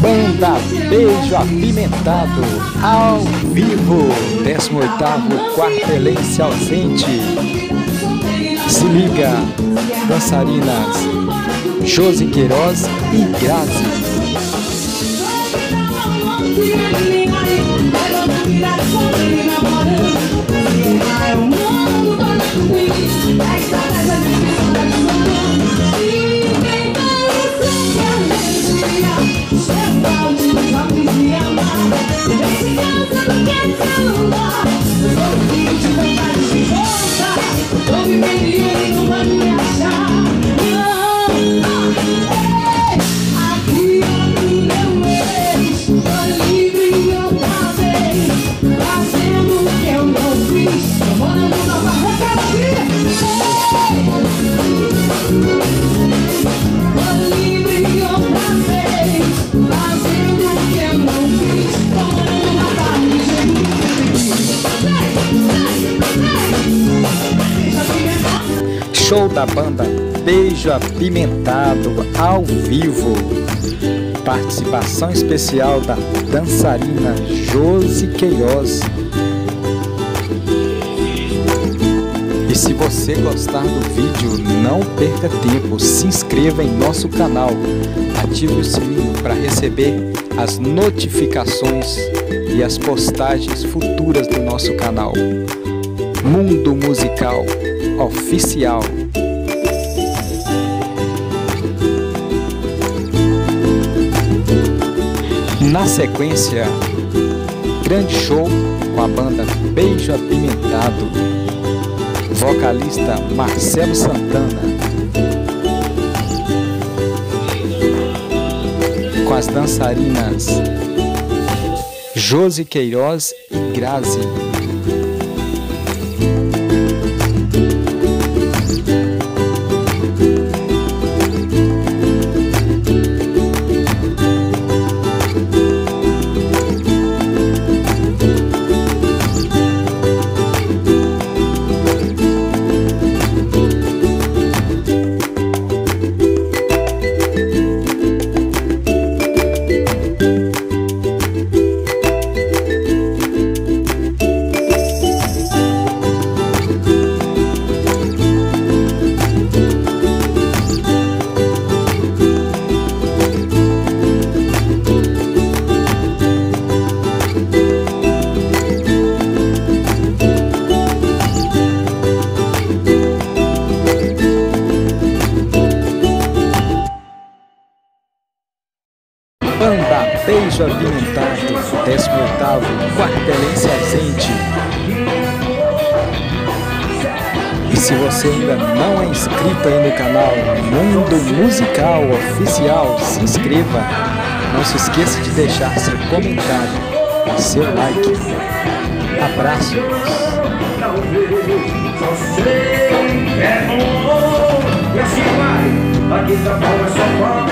Banda Beijo Apimentado, ao vivo, 18º Quartelense ausente. Se liga, dançarinas Josi Queiroz e Grazi. Say show da banda Beijo Apimentado ao vivo. Participação especial da dançarina Josi Queiroz. E se você gostar do vídeo, não perca tempo, se inscreva em nosso canal, ative o sininho para receber as notificações e as postagens futuras do nosso canal. Mundo Musical Oficial. Na sequência, grande show com a banda Beijo Apimentado, vocalista Marcelo Santana, com as dançarinas Josi Queiroz e Grazi. Beijo Apimentado, 18º Quartelense ausente. E se você ainda não é inscrito aí no canal Mundo Musical Oficial, se inscreva. Não se esqueça de deixar seu comentário, seu like. Abraços. Aqui tá é só.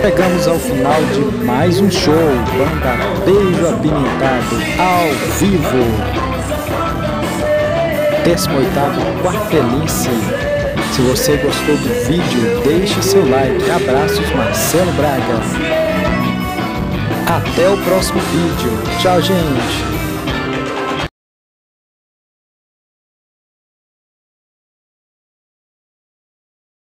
Chegamos ao final de mais um show, banda Beijo Apimentado, ao vivo. 18º Quartelice Se você gostou do vídeo, deixe seu like. Abraços, Marcelo Braga. Até o próximo vídeo. Tchau, gente.